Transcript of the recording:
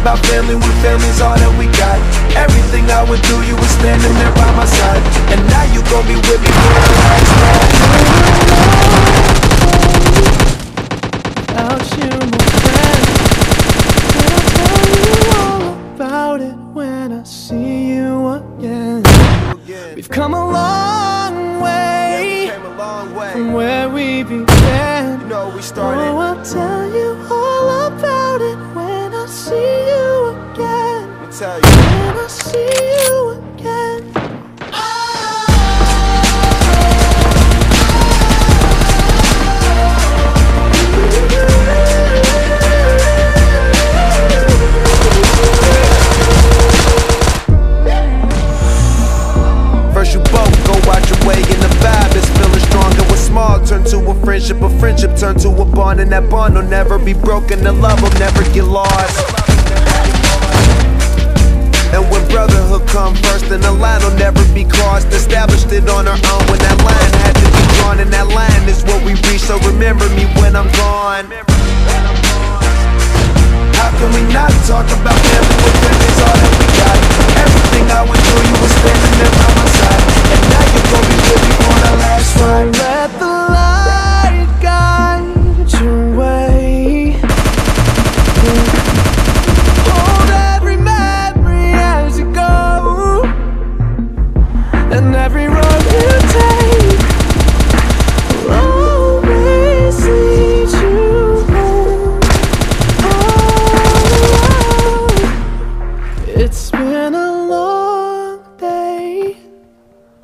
About family when family's all that we got? Everything I went through, you were standing there by my side. And now you gon' be with me for the last. Without you, my friend, I'll tell you all about it when I see you again. We've come a long way Came a long way. from where we began. You know we started. Oh, tell you. When I see you again. First you both go out your way and the vibe is feeling stronger. What's small turn to a friendship, a friendship turn to a bond, and that bond will never be broken. The love will never get lost. And brotherhood come first, then the line will never be crossed. Established it on our own when that line had to be drawn, and that line is what we reach. So remember me when I'm gone. How can we not talk about family when family's all that we got?